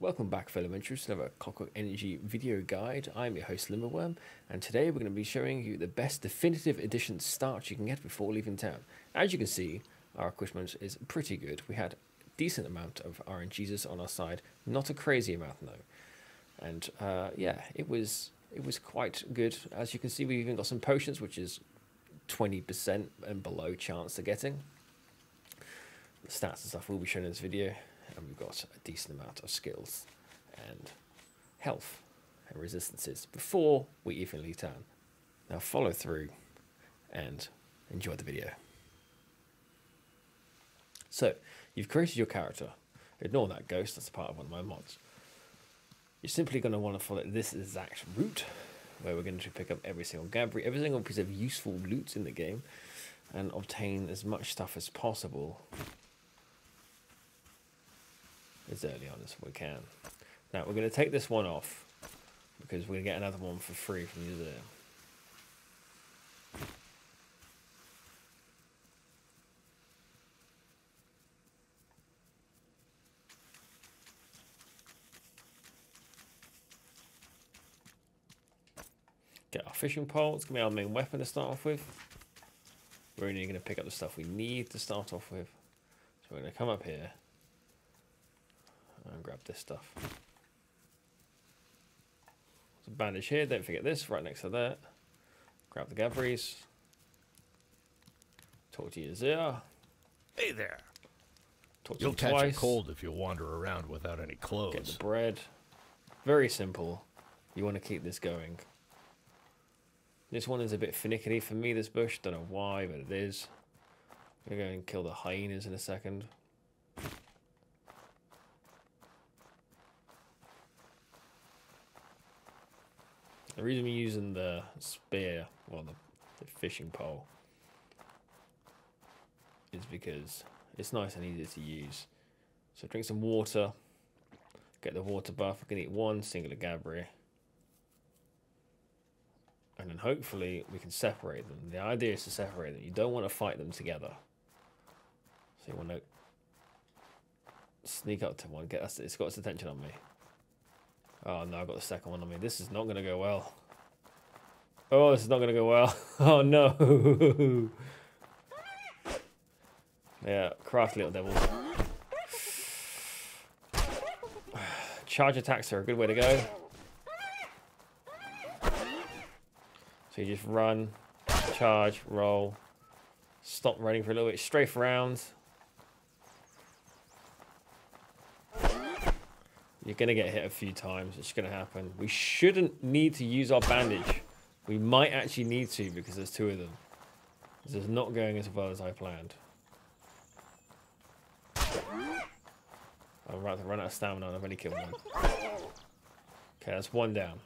Welcome back fellow adventurers to another Clockwork Energy video guide. I'm your host LimboWorm and today we're going to be showing you the best definitive edition start you can get before leaving town. As you can see our equipment is pretty good. We had a decent amount of RNGesus on our side, not a crazy amount though. And uh, yeah, it was it was quite good. As you can see we've even got some potions which is 20% and below chance of getting. The stats and stuff will be shown in this video and we've got a decent amount of skills and health and resistances before we even leave town. Now follow through and enjoy the video. So, you've created your character. Ignore that ghost, that's part of one of my mods. You're simply going to want to follow this exact route, where we're going to pick up every single Gaberry, every single piece of useful loot in the game, and obtain as much stuff as possible as early on as we can. Now we're going to take this one off because we're going to get another one for free from you there. Get our fishing pole. It's going to be our main weapon to start off with. We're only going to pick up the stuff we need to start off with. So we're going to come up here and grab this stuff. There's a bandage here, don't forget this, right next to that. Grab the Gaberries. Talk to Yazir. Hey there. Talk You'll to catch twice. a cold if you wander around without any clothes. Get the clothes. bread. Very simple. You want to keep this going. This one is a bit finicky for me, this bush. Don't know why, but it is. I'm going to go and kill the hyenas in a second. The reason we're using the spear, well, the, the fishing pole, is because it's nice and easy to use. So drink some water, get the water buff. I can eat one singular Gaberry. And then hopefully we can separate them. The idea is to separate them. You don't want to fight them together. So you want to sneak up to one. Get us. It's got its attention on me. Oh no, I've got the second one on me. This is not going to go well. Oh, this is not going to go well. Oh no. yeah, crafty little devils. Charge attacks are a good way to go. So you just run, charge, roll, stop running for a little bit, strafe around. You're going to get hit a few times. It's going to happen. We shouldn't need to use our bandage. We might actually need to because there's two of them. This is not going as well as I planned. I'm about to run out of stamina and I've only killed one. Okay, that's one down.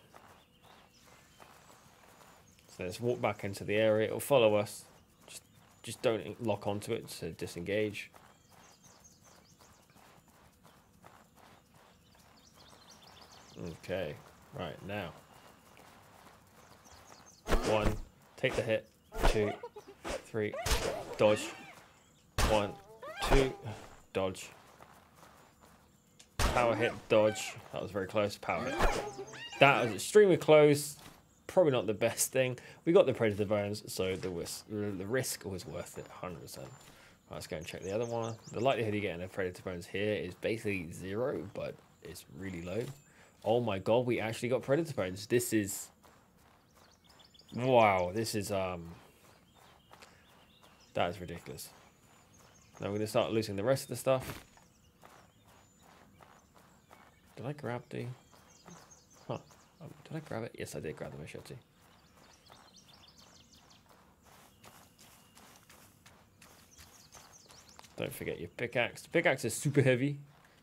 So let's walk back into the area. It'll follow us. Just, just don't lock onto it to disengage. Okay, right now. One, take the hit. Two, three, dodge. One, two, dodge. Power hit, dodge. That was very close. Power hit. That was extremely close. Probably not the best thing. We got the predator bones, so the the risk was worth it, 100%. Right, let's go and check the other one. The likelihood of getting a predator bones here is basically zero, but it's really low. Oh my god, we actually got predator bones. This is wow. This is um. That is ridiculous. Now we're gonna start losing the rest of the stuff. Did I grab the? Huh? Um, did I grab it? Yes, I did grab the machete. Don't forget your pickaxe. The pickaxe is super heavy,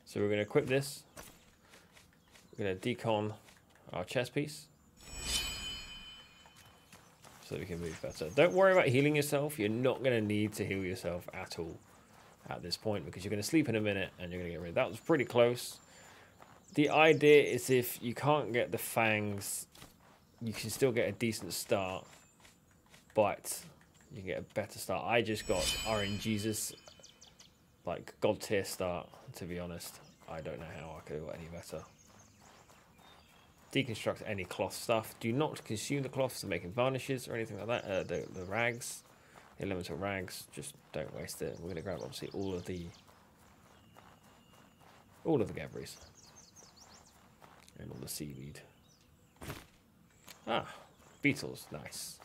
so we're gonna equip this. We're going to decon our chest piece. So we can move better. Don't worry about healing yourself. You're not going to need to heal yourself at all at this point because you're going to sleep in a minute and you're going to get rid. Of that was pretty close. The idea is if you can't get the fangs, you can still get a decent start, but you can get a better start. I just got RNGesus, like god tier start, to be honest. I don't know how I could do it any better. Deconstruct any cloth stuff. Do not consume the cloths for making varnishes or anything like that. Uh, the, the rags, the elemental rags, just don't waste it. We're going to grab obviously all of the all of the gaberries and all the seaweed. Ah, beetles, nice.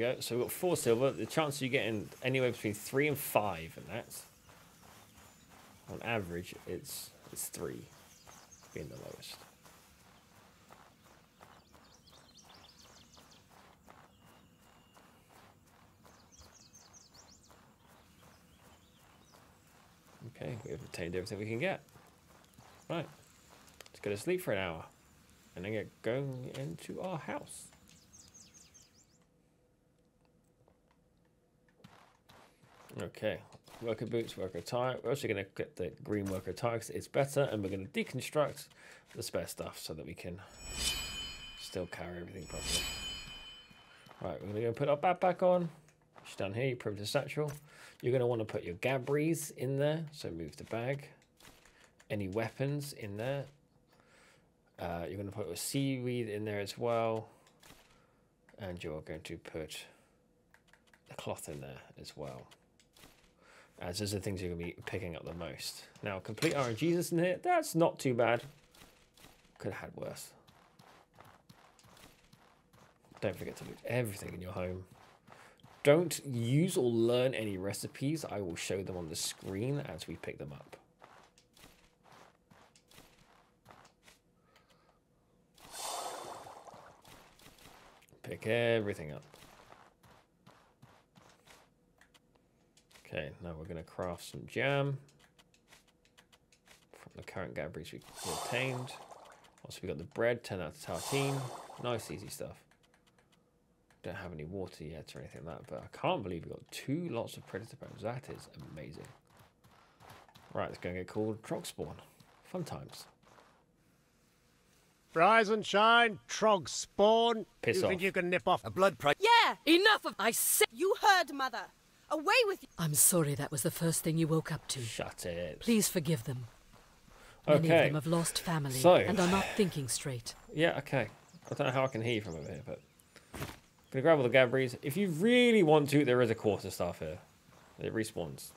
Go. So we've got four silver. The chance of you getting anywhere between three and five and that. On average, it's it's three being the lowest. Okay, we've obtained everything we can get. Right. Let's go to sleep for an hour. And then get going into our house. Okay, worker boots, worker tire. We're also going to get the green worker tire because it's better, and we're going to deconstruct the spare stuff so that we can still carry everything properly. Right, we're going to put our backpack on. Which down here, your primitive satchel. You're going to want to put your gaberries in there, so move the bag. Any weapons in there. Uh, you're going to put a seaweed in there as well, and you're going to put the cloth in there as well as those are the things you're going to be picking up the most. Now, complete RNGs in here, that's not too bad. Could have had worse. Don't forget to loot everything in your home. Don't use or learn any recipes. I will show them on the screen as we pick them up. Pick everything up. Okay, now we're going to craft some jam from the current gaberries we obtained. Also, we got the bread, 10 out of tartine. Nice, easy stuff. Don't have any water yet or anything like that, but I can't believe we got two lots of predator bones. That is amazing. Right, it's going to get called Trog Spawn. Fun times. Rise and shine, trog spawn. Piss you off. think you can nip off A blood price. Yeah, enough of. I said you heard, mother. Away with you. I'm sorry that was the first thing you woke up to. Shut it. Please forgive them. Many of them have lost family So- and are not thinking straight. Yeah, okay. I don't know how I can hear you from over here, but I'm gonna grab all the gaberries. If you really want to, there is a quarter staff here. It respawns.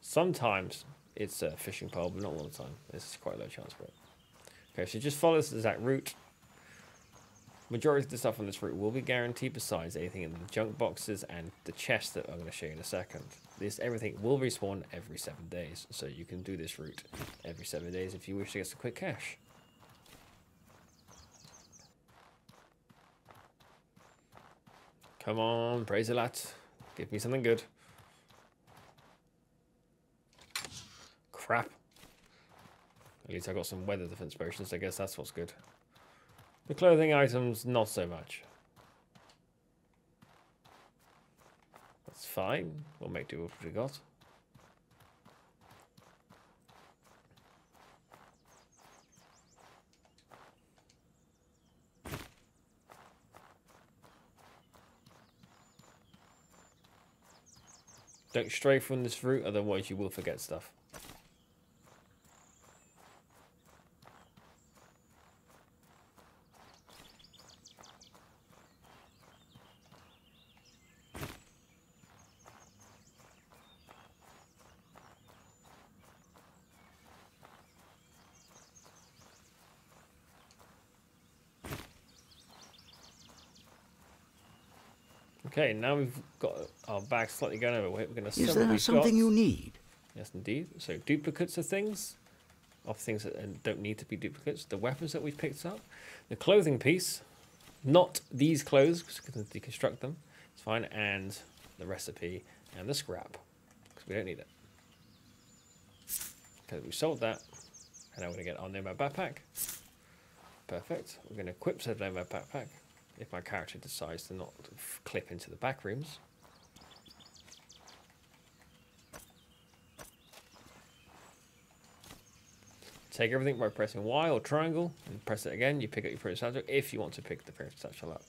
Sometimes it's a fishing pole, but not all the time. There's quite a low chance for it. Okay, so just follow this exact route. Majority of the stuff on this route will be guaranteed, besides anything in the junk boxes and the chest that I'm going to show you in a second. This everything will respawn every seven days, so you can do this route every seven days if you wish to get some quick cash. Come on, praise a lot. Give me something good. Crap. At least I got some weather defense potions. I guess that's what's good. The clothing items, not so much. That's fine. We'll make do with what we got. Don't stray from this route, otherwise you will forget stuff. Okay, now we've got our bag slightly going over. We're going to Is there something you need? Yes, indeed. So duplicates of things, of things that uh, don't need to be duplicates. The weapons that we've picked up, the clothing piece, not these clothes because we can deconstruct them. It's fine, and the recipe and the scrap because we don't need it. Okay, we sold that, and now we're gonna get our nomad backpack. Perfect. We're going to equip said nomad backpack if my character decides to not clip into the back rooms. Take everything by pressing Y or triangle and press it again. You pick up your Prince Satchel if you want to pick the Prince Satchel up.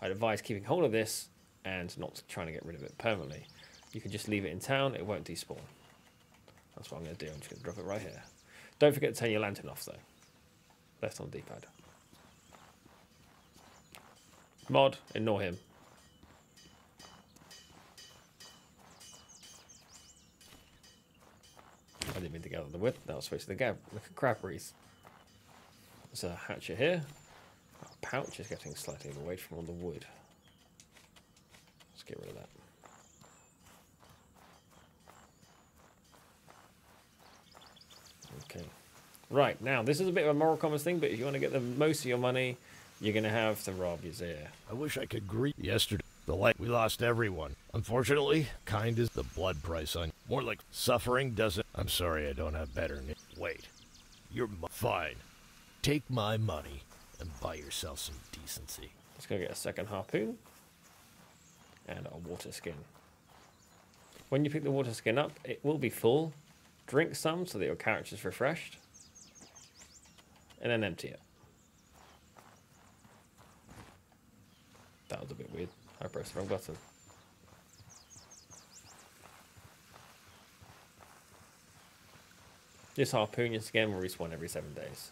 I'd advise keeping hold of this and not trying to get rid of it permanently. You can just leave it in town, it won't despawn. That's what I'm going to do. I'm just going to drop it right here. Don't forget to turn your lantern off though. Left on D-pad. Mod, ignore him. I didn't mean to of the wood. That was to the gab. Look at wreath. There's a hatchet here. Our pouch is getting slightly away from all the wood. Let's get rid of that. Okay. Right, now, this is a bit of a moral compass thing, but if you want to get the most of your money, you're going to have to rob Yazir. I wish I could greet yesterday. The light, we lost everyone. Unfortunately, kind is the blood price on. More like suffering doesn't. I'm sorry, I don't have better news. Wait, you're fine. Take my money and buy yourself some decency. Let's go get a second harpoon and a water skin. When you pick the water skin up, it will be full. Drink some so that your character's refreshed. And then empty it. That was a bit weird. I pressed the wrong button. This harpoon is again will respawn every seven days.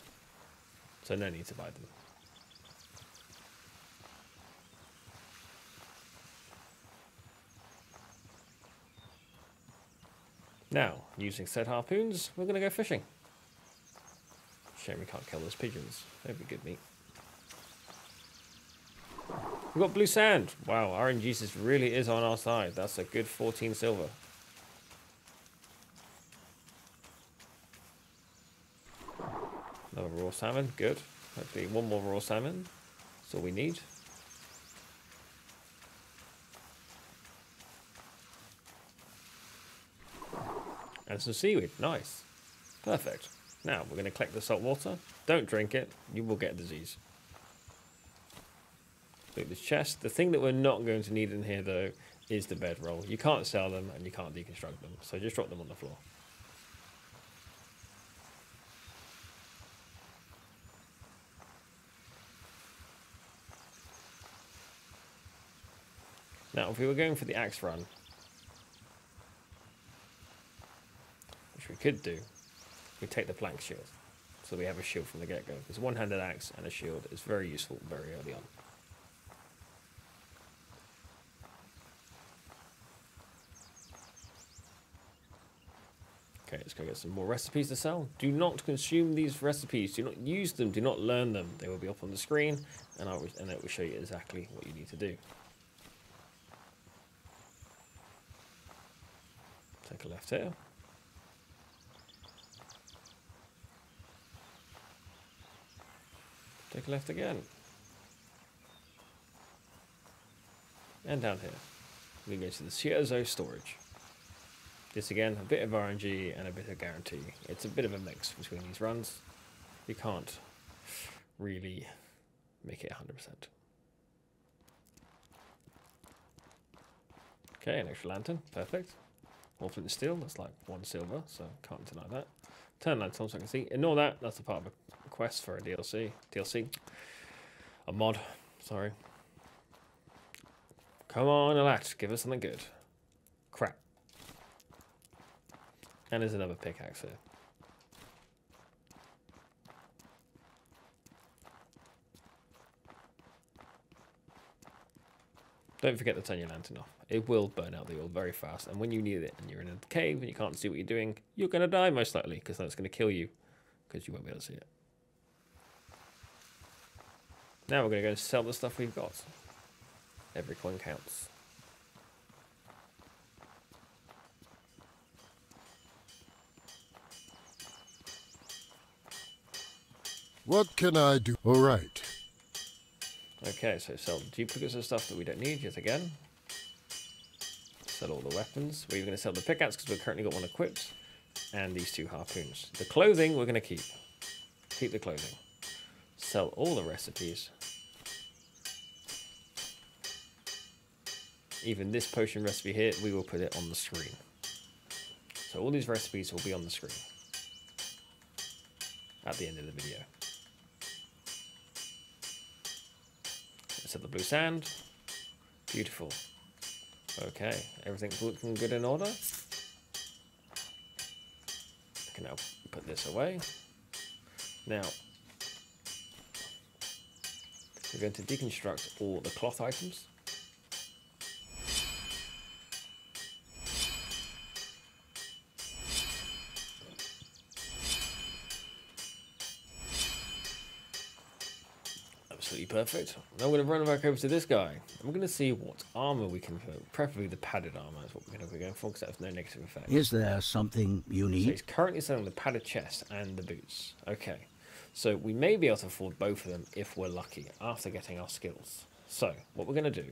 So no need to buy them. Now, using said harpoons, we're going to go fishing. Shame we can't kill those pigeons. That'd be good meat. We've got blue sand. Wow, RNGesus really is on our side. That's a good 14 silver. Another raw salmon. Good. Hopefully one more raw salmon. That's all we need. And some seaweed. Nice. Perfect. Now, we're going to collect the salt water. Don't drink it. You will get disease. This chest. The thing that we're not going to need in here, though, is the bedroll. You can't sell them and you can't deconstruct them. So just drop them on the floor. Now, if we were going for the axe run, which we could do, we take the plank shield. So we have a shield from the get-go. Because one-handed axe and a shield It's very useful very early on. Okay, let's go get some more recipes to sell. Do not consume these recipes. Do not use them. Do not learn them. They will be up on the screen, and I will, and it will show you exactly what you need to do. Take a left here. Take a left again. And down here. We go to the Cierzo storage. This again, a bit of RNG and a bit of guarantee. It's a bit of a mix between these runs. You can't really make it 100%. Okay, an extra lantern. Perfect. More flint and steel. That's like one silver, so can't deny that. Turn lantern so I can see. Ignore that. That's a part of a quest for a DLC. DLC. A mod. Sorry. Come on, Alat. Give us something good. Crap. And there's another pickaxe here. Don't forget to turn your lantern off. It will burn out the oil very fast, and when you need it and you're in a cave and you can't see what you're doing, you're going to die most likely because that's going to kill you because you won't be able to see it. Now we're going to go and sell the stuff we've got. Every coin counts. What can I do? All right. Okay, so sell duplicates of stuff that we don't need yet again. Sell all the weapons. We're going to sell the pickaxe because we've currently got one equipped. And these two harpoons. The clothing we're going to keep. Keep the clothing. sell all the recipes. Even this potion recipe here, we will put it on the screen. So all these recipes will be on the screen at the end of the video. Set the blue sand. Beautiful. Okay, everything's looking good in order. I can now put this away. Now, we're going to deconstruct all the cloth items. Perfect. Now I'm going to run back over to this guy. I'm going to see what armor we can put. Preferably the padded armor is what we're going to be going for because that has no negative effect. Is there something you need? So he's currently selling the padded chest and the boots. Okay. So we may be able to afford both of them if we're lucky after getting our skills. So what we're going to do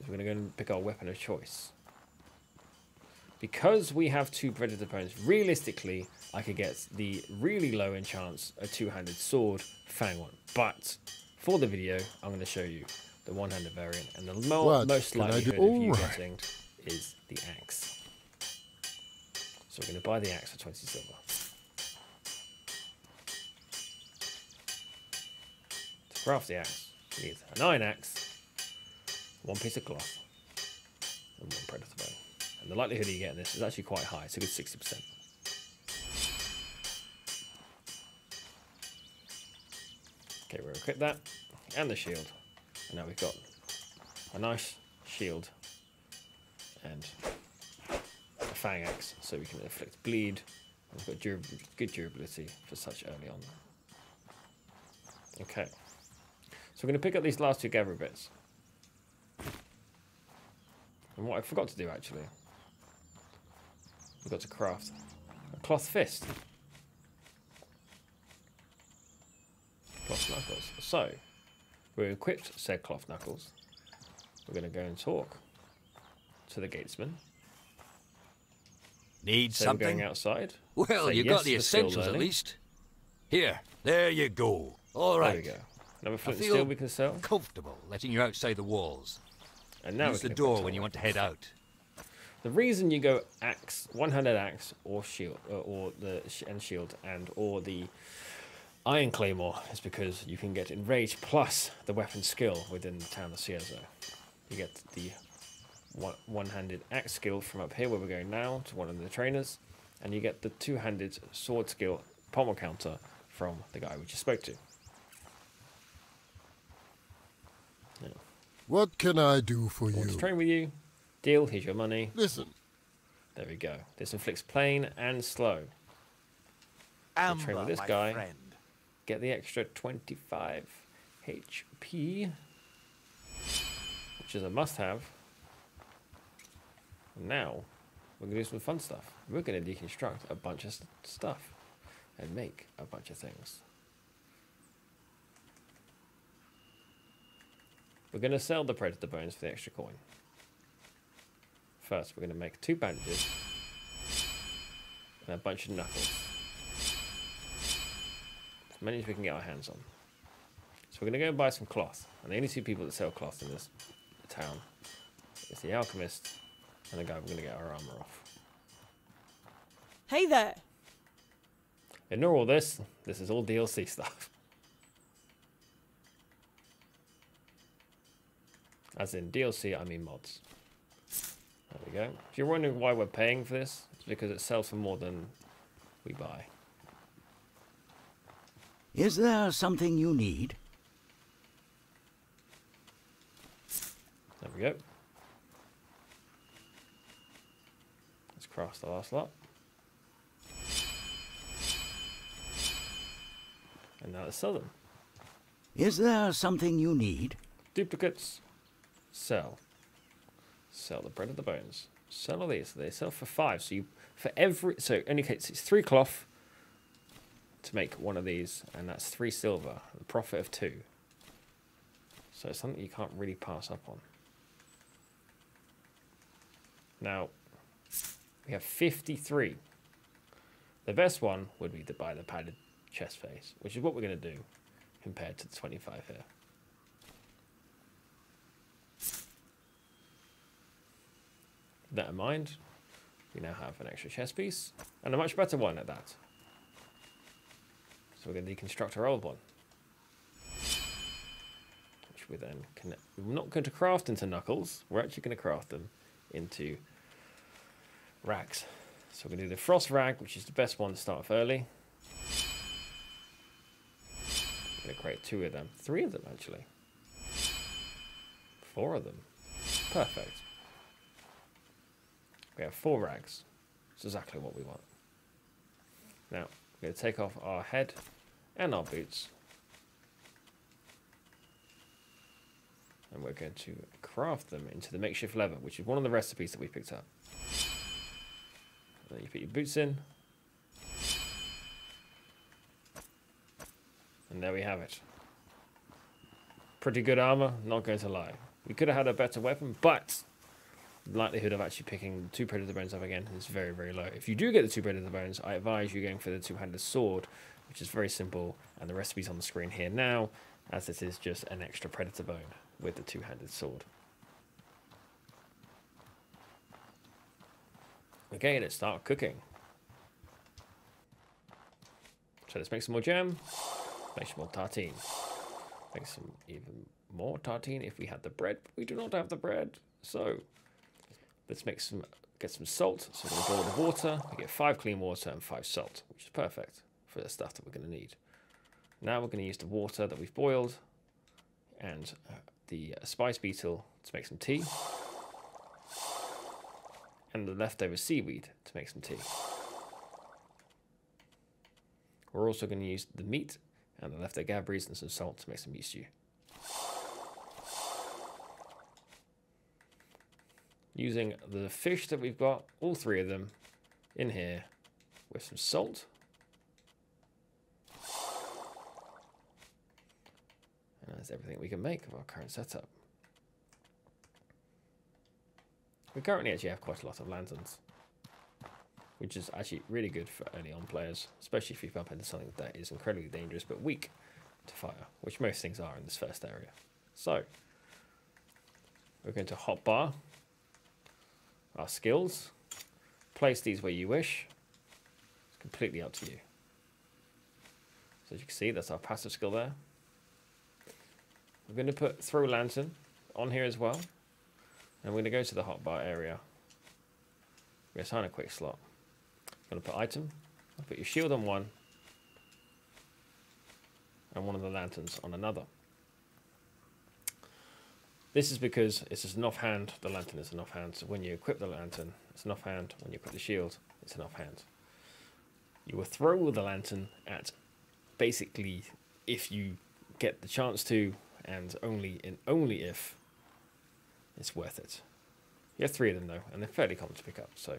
is we're going to go and pick our weapon of choice. Because we have two predator opponents, realistically, I could get the really low in chance a two-handed sword fang one. But for the video, I'm going to show you the one-handed variant, and the mo- What most likelihood of you Alright. getting is the axe. So we're going to buy the axe for 20 silver. To craft the axe, you need an iron axe, one piece of cloth, and one predator bone. And the likelihood of you getting this is actually quite high, it's a good 60%. Okay, we'll equip that, and the shield. And now we've got a nice shield and a fang axe, so we can inflict bleed. We've got good durability for such early on. Okay. So we're going to pick up these last two gather bits. And what I forgot to do actually, we've got to craft a cloth fist. Cloth knuckles. So, we're equipped said cloth knuckles. We're going to go and talk to the gatesman. Need Say we're going something? outside. Well, you yes got the essentials at least. Here, there you go. All right. There we go. Another flint and steel we can sell. Comfortable letting you outside the walls. And now we Use the door when you want to head out. The reason you go axe, one-handed axe, or shield, uh, or the sh- and shield, and or the iron claymore is because you can get enrage plus the weapon skill within the town of Cierzo. You get the one- one-handed axe skill from up here where we're going now to one of the trainers, and you get the two-handed sword skill pommel counter from the guy we just spoke to. What can I do for Want to you? train with you? Deal. Here's your money. Listen, There we go. This inflicts plain and slow. train with this my guy. friend. get the extra 25 HP, which is a must have. Now, we're going to do some fun stuff. We're going to deconstruct a bunch of stuff and make a bunch of things. We're going to sell the predator bones for the extra coin. First, we're going to make two bandages and a bunch of knuckles as many as we can get our hands on. So we're going to go and buy some cloth. And the only two people that sell cloth in this town is the alchemist and the guy we're going to get our armor off. Hey there. Ignore all this. This is all DLC stuff. As in DLC, I mean mods. There we go. If you're wondering why we're paying for this, it's because it sells for more than we buy. Is there something you need? There we go. Let's cross the last lot. And now let's sell them. Is there something you need? Duplicates. Sell. Sell the bread of the bones. Sell all these. They sell for five. So you for every so only case it's three cloth to make one of these, and that's three silver. The profit of two. So it's something you can't really pass up on. Now we have fifty-three. The best one would be to buy the padded chest face, which is what we're going to do compared to the 25 here. That in mind, we now have an extra chess piece, and a much better one at that. So we're going to deconstruct our old one. Which we then connect. We're not going to craft into knuckles, we're actually going to craft them into rags. So we're going to do the frost rag, which is the best one to start off early. I'm going to create two of them. Three of them, actually. Four of them. Perfect. We have four rags. It's exactly what we want. Now, we're going to take off our head and our boots. And we're going to craft them into the makeshift leather, which is one of the recipes that we picked up. And then you put your boots in. And there we have it. Pretty good armor, not going to lie. We could have had a better weapon, but likelihood of actually picking two Predator Bones up again is very, very low. If you do get the two Predator Bones, I advise you going for the two-handed sword, which is very simple, and the recipe's on the screen here now, as this is just an extra Predator Bone with the two-handed sword. Okay, let's start cooking. So let's make some more jam, make some more tartine, make some even more tartine if we had the bread, we do not have the bread. So let's make some, get some salt. So we're going to boil the water. We get five clean water and five salt, which is perfect for the stuff that we're going to need. Now we're going to use the water that we've boiled and uh, the uh, spice beetle to make some tea and the leftover seaweed to make some tea. We're also going to use the meat and the leftover gaberries and some salt to make some meat stew. Using the fish that we've got, all three of them, in here with some salt. And that's everything we can make of our current setup. We currently actually have quite a lot of lanterns, which is actually really good for early on players, especially if you bump into something that is incredibly dangerous but weak to fire, which most things are in this first area. So, we're going to hotbar our skills, place these where you wish. It's completely up to you. So as you can see, that's our passive skill there. We're going to put throw lantern on here as well. And we're going to go to the hotbar area. We're going to assign a quick slot. I'm going to put item. I'll put your shield on one. And one of the lanterns on another. This is because it's just an offhand, the lantern is an offhand. So when you equip the lantern, it's an offhand. When you equip the shield, it's an offhand. You will throw the lantern at basically if you get the chance to, and only in only if it's worth it. You have three of them though, and they're fairly common to pick up. So,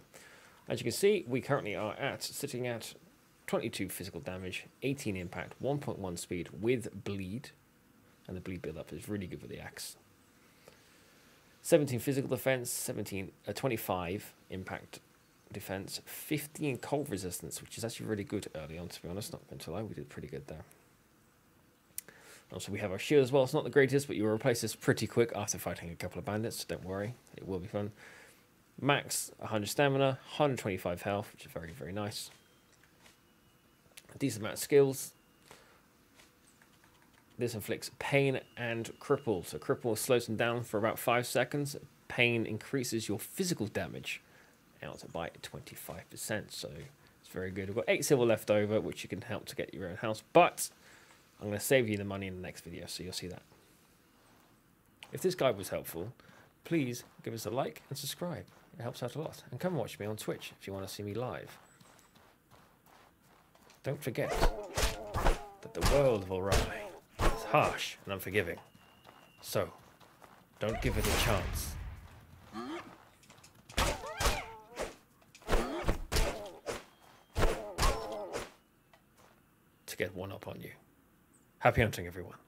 as you can see, we currently are at sitting at 22 physical damage, 18 impact, 1.1 speed with bleed, and the bleed build up is really good with the axe. 17 physical defense, 17, uh, 25 impact defense, 15 cold resistance, which is actually really good early on, to be honest. Not going to lie, we did pretty good there. Also, we have our shield as well. It's not the greatest, but you will replace this pretty quick after fighting a couple of bandits. So don't worry, it will be fun. Max 100 stamina, 125 health, which is very, very nice. A decent amount of skills. This inflicts pain and cripple. So cripple slows them down for about 5 seconds. Pain increases your physical damage out by 25%. So it's very good. We've got 8 silver left over, which you can help to get your own house. But I'm going to save you the money in the next video, so you'll see that. If this guide was helpful, please give us a like and subscribe. It helps out a lot. And come watch me on Twitch if you want to see me live. Don't forget that the world will is harsh and unforgiving. So, don't give it a chance. To get one up on you. Happy hunting, everyone.